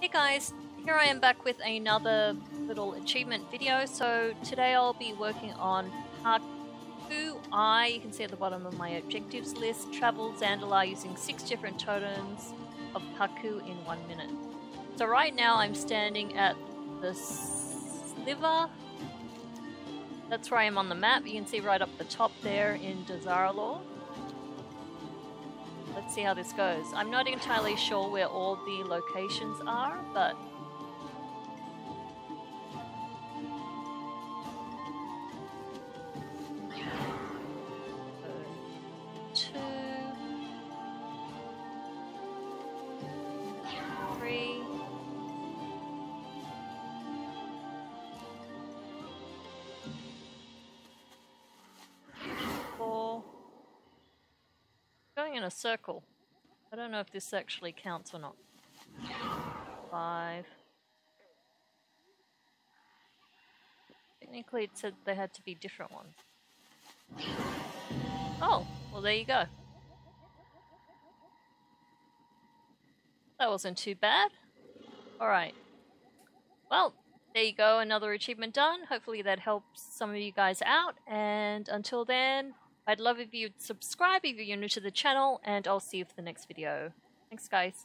Hey guys, here I am back with another little achievement video. So today I'll be working on Parkour I. You can see at the bottom of my objectives list, travel Zandalar using six different totems of Pa'ku in one minute. So right now I'm standing at the sliver. That's where I am on the map. You can see right up the top there in Dazar'alor. Let's see how this goes. I'm not entirely sure where all the locations are, but Going in a circle. I don't know if this actually counts or not. Five. Technically it said they had to be different ones. Oh, well there you go. That wasn't too bad. Alright. Well, there you go, another achievement done. Hopefully that helps some of you guys out. And until then, I'd love if you'd subscribe if you're new to the channel, and I'll see you for the next video. Thanks, guys.